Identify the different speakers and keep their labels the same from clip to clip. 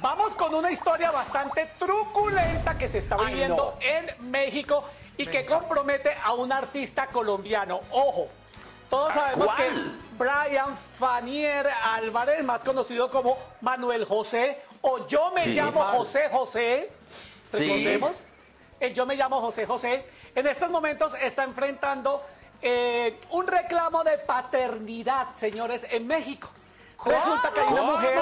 Speaker 1: Vamos con una historia bastante truculenta que se está viviendo en México y que compromete a un artista colombiano. Ojo, todos sabemos que Brian Fanier Álvarez, más conocido como Manuel José, o yo me llamo José José, respondemos. Eh, yo me llamo José José. En estos momentos está enfrentando eh, un reclamo de paternidad, señores, en México. Resulta que hay una mujer,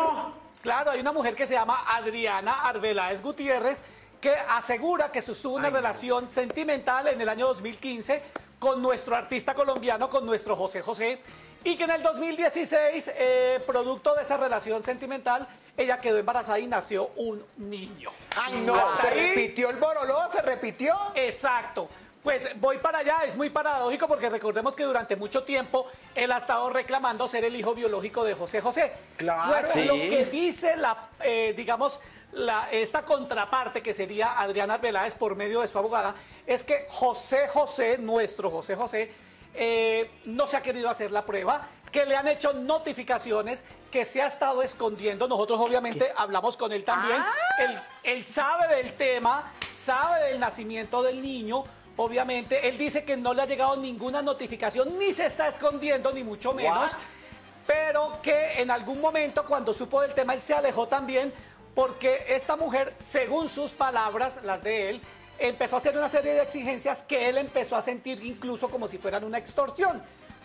Speaker 1: claro, hay una mujer que se llama Adriana Arbeláez Gutiérrez que asegura que sostuvo una relación sentimental en el año 2015 con nuestro artista colombiano, con nuestro José José, y que en el 2016, eh, producto de esa relación sentimental, ella quedó embarazada y nació un niño.
Speaker 2: ¡Ay, no! ¿Se repitió el boroló? ¿Se repitió?
Speaker 1: Exacto. Pues voy para allá, es muy paradójico porque recordemos que durante mucho tiempo él ha estado reclamando ser el hijo biológico de José José. Claro. Pues lo que dice la, eh, digamos, la, esta contraparte que sería Adriana Veláez por medio de su abogada es que José José, nuestro José José, eh, no se ha querido hacer la prueba, que le han hecho notificaciones, que se ha estado escondiendo. Nosotros obviamente hablamos con él también. Ah. Él, él sabe del tema, sabe del nacimiento del niño, obviamente. Él dice que no le ha llegado ninguna notificación, ni se está escondiendo, ni mucho menos. Pero que en algún momento, cuando supo del tema, él se alejó también, porque esta mujer, según sus palabras, las de él, empezó a hacer una serie de exigencias que él empezó a sentir incluso como si fueran una extorsión.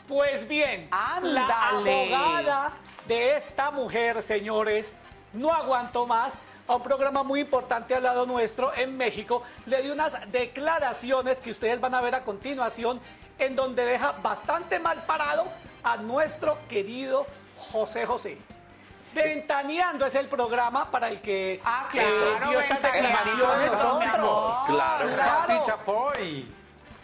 Speaker 1: Pues bien, la abogada de esta mujer, señores, no aguantó más a un programa muy importante al lado nuestro en México, le dio unas declaraciones que ustedes van a ver a continuación, en donde deja bastante mal parado a nuestro querido José José. Ventaneando es el programa para el que
Speaker 3: ah, claro, eh,
Speaker 1: dio estas declaraciones.
Speaker 3: Claro,
Speaker 1: claro.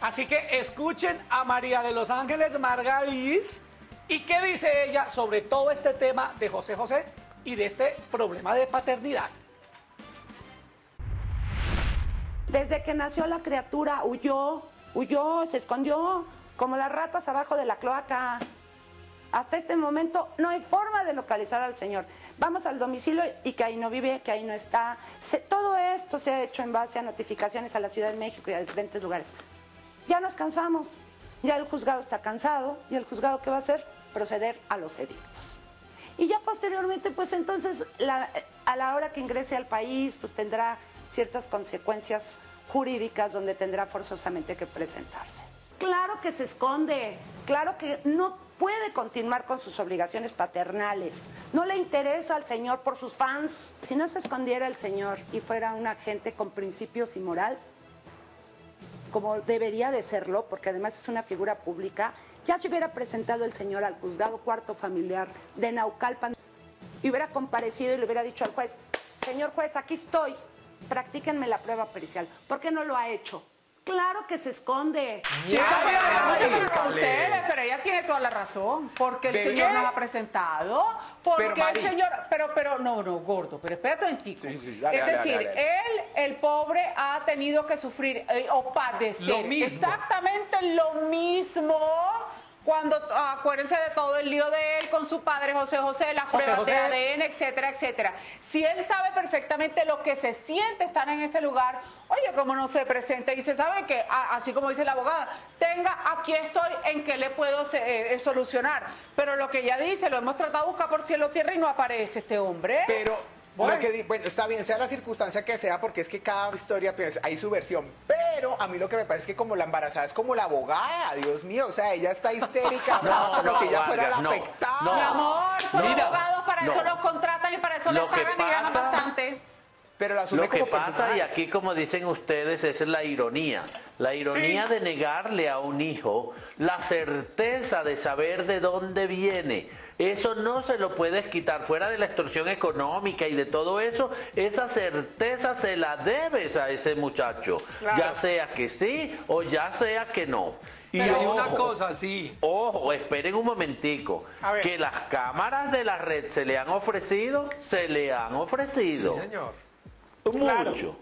Speaker 1: Así que escuchen a María de los Ángeles Margalis y qué dice ella sobre todo este tema de José José y de este problema de paternidad.
Speaker 4: Desde que nació la criatura huyó, huyó, se escondió como las ratas abajo de la cloaca. Hasta este momento no hay forma de localizar al Señor. Vamos al domicilio y que ahí no vive, que ahí no está. todo esto se ha hecho en base a notificaciones a la Ciudad de México y a diferentes lugares. Ya nos cansamos, ya el juzgado está cansado y el juzgado ¿qué va a hacer? Proceder a los edictos. Y ya posteriormente, pues entonces, a la hora que ingrese al país, pues tendrá ciertas consecuencias jurídicas donde tendrá forzosamente que presentarse. Claro que se esconde, claro que no puede continuar con sus obligaciones paternales. No le interesa al Señor por sus fans. Si no se escondiera el Señor y fuera un agente con principios y moral, como debería de serlo, porque además es una figura pública, ya se hubiera presentado el Señor al juzgado cuarto familiar de Naucalpan y hubiera comparecido y le hubiera dicho al juez, señor juez, aquí estoy, practíquenme la prueba pericial. ¿Por qué no lo ha hecho? Claro que se esconde.
Speaker 3: Ya, ustedes, pero ella tiene toda la razón. Porque el Señor nos ha presentado. Porque el Señor. Pero, pero, no, no, gordo, pero espérate un tico. es decir, él, el pobre, ha tenido que sufrir eh, o padecer exactamente lo mismo cuando acuérdense de todo el lío de él con su padre José José, la prueba de ADN, etcétera, etcétera. Si él sabe perfectamente lo que se siente estar en ese lugar, oye, como no se presenta y se sabe que, así como dice la abogada, tenga, aquí estoy, en qué le puedo eh, eh, solucionar. Pero lo que ella dice, lo hemos tratado de buscar por cielo tierra y no aparece este hombre.
Speaker 2: Pero bueno, está bien, sea la circunstancia que sea, porque es que cada historia pues, hay su versión. Pero a mí lo que me parece es que como la embarazada es como la abogada, Dios mío, o sea, ella está histérica, no, como si ella fuera la afectada.
Speaker 3: Mi amor, son abogados, para eso los contratan y para eso les pagan y ganan bastante.
Speaker 5: Pero la Lo que pasa, y aquí como dicen ustedes, es la ironía. La ironía de negarle a un hijo la certeza de saber de dónde viene. Eso no se lo puedes quitar. Fuera de la extorsión económica y de todo eso, esa certeza se la debes a ese muchacho. Ya sea que sí o ya sea que no.
Speaker 1: Y hay una cosa, sí.
Speaker 5: Ojo, esperen un momentico. Que las cámaras de la red se le han ofrecido, se le han ofrecido.
Speaker 1: Sí, señor.
Speaker 5: Mucho.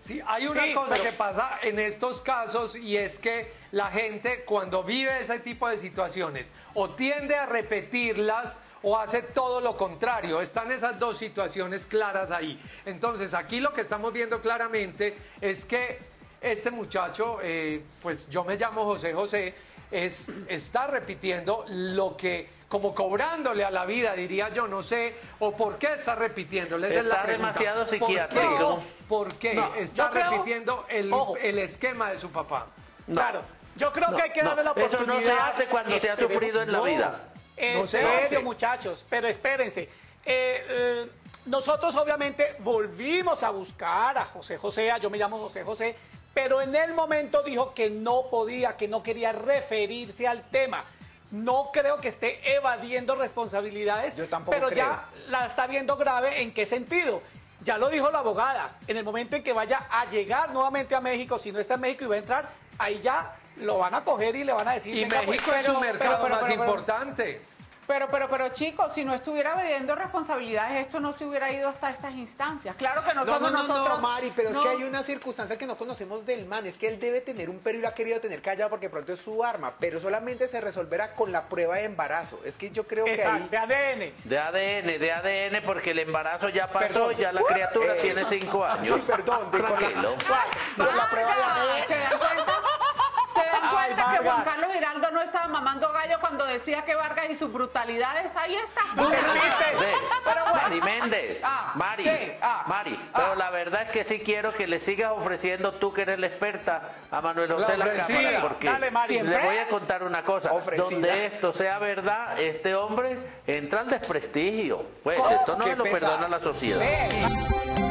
Speaker 1: Sí, hay una cosa que pasa en estos casos y es que la gente cuando vive ese tipo de situaciones o tiende a repetirlas
Speaker 6: o hace todo lo contrario. Están esas dos situaciones claras ahí. Entonces, aquí lo que estamos viendo claramente es que este muchacho, eh, pues yo me llamo José José, es, está repitiendo lo que, como cobrándole a la vida, diría yo, no sé, o por qué está repitiéndole.
Speaker 5: está demasiado psiquiátrico.
Speaker 6: ¿Por qué? está repitiendo el, el, esquema de su papá.
Speaker 1: Claro, yo creo que hay que darle la oportunidad.
Speaker 5: Eso no se hace cuando se ha sufrido en la vida.
Speaker 1: En serio, muchachos, pero espérense. Eh, eh, nosotros obviamente volvimos a buscar a José José, yo me llamo José José, pero en el momento dijo que no podía, que no quería referirse al tema. No creo que esté evadiendo responsabilidades, pero ya la está viendo grave. ¿En qué sentido? Ya lo dijo la abogada. En el momento en que vaya a llegar nuevamente a México, si no está en México y va a entrar, ahí ya lo van a coger y le van a decir.
Speaker 6: Y México pues, es su mercado más importante.
Speaker 3: Pero, pero, pero chicos, si no estuviera viviendo responsabilidades, esto no se hubiera ido hasta estas instancias. Claro que nosotros... No, no, no, nosotros,
Speaker 2: no Mari, pero es que hay una circunstancia que no conocemos del man. Es que él debe tener un pero y lo ha querido tener callado porque pronto es su arma. Pero solamente se resolverá con la prueba de embarazo. Es que yo creo que ahí...
Speaker 1: de ADN.
Speaker 5: De ADN, de ADN, porque el embarazo ya pasó, ya la criatura eh, tiene cinco años.
Speaker 2: Sí, perdón. De con, la, la prueba de ADN
Speaker 3: Juan Carlos Giraldo no estaba mamando gallo cuando decía que Vargas y sus brutalidades, ahí está.
Speaker 5: Mari Méndez, ah, Mari, ah, Mari, ah. pero la verdad es que sí quiero que le sigas ofreciendo tú que eres la experta a Manuel José la, Cámara, porque le voy a contar una cosa, donde esto sea verdad, este hombre entra al desprestigio, pues esto no lo perdona la sociedad.